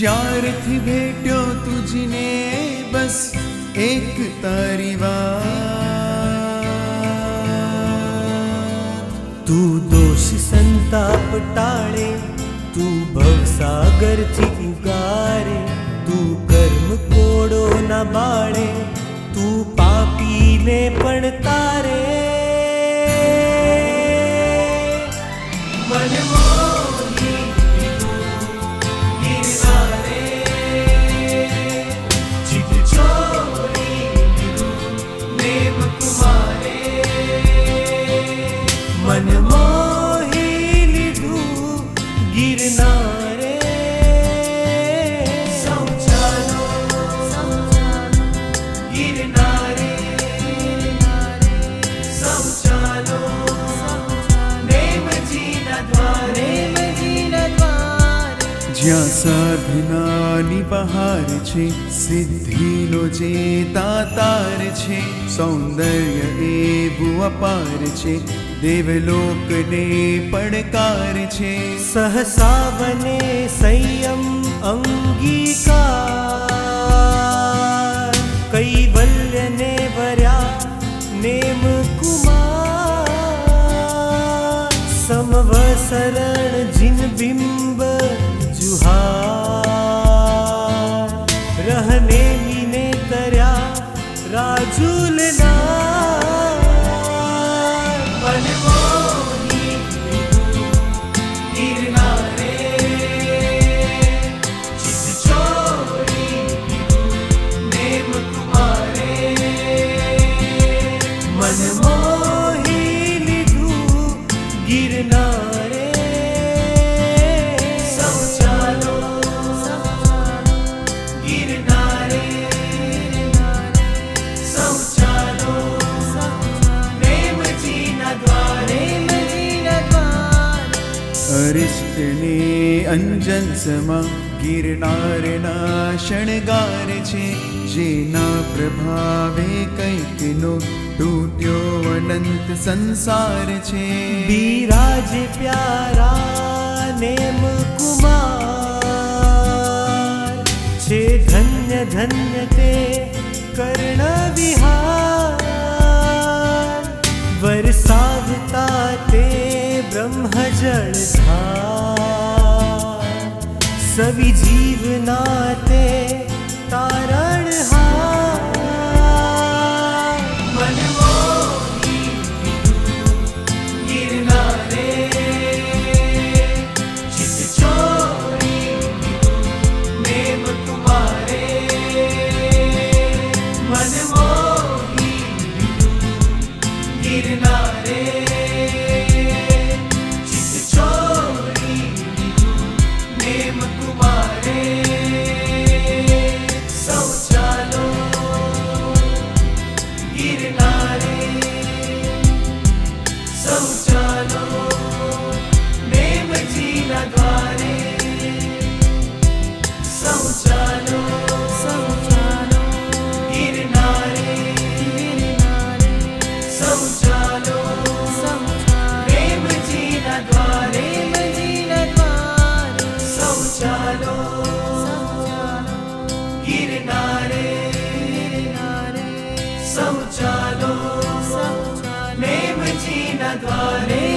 यार थी भेटो तुझने, बस एक तारी तू दोष संताप टाळे तू भवसागर थी उगारे, तू कर्म कोडो न बाड़े, तू पापी ने पण तारे। જ્યાં સાધનાની બહાર છે સિદ્ધિનો જે દાતાર છે સૌંદર્ય એવું અપાર છે દેવલોકને પડકાર છે સહસા બને સંયમ અંગીકાર કૈવલ્યને વર્યા નેમ કુમાર સમવસરણ જીન બિંબ अंजन समा गिरनारणाशणगार छे। जेना प्रभावे कैकनो टूट्यो अनंत संसार छे। बीराज प्यारा नेम कुमार। छे धन्य धन्य ते कर्ण विहार। सवि जीवनाते तारण शौचालो शौचालयेव चीनद्वारे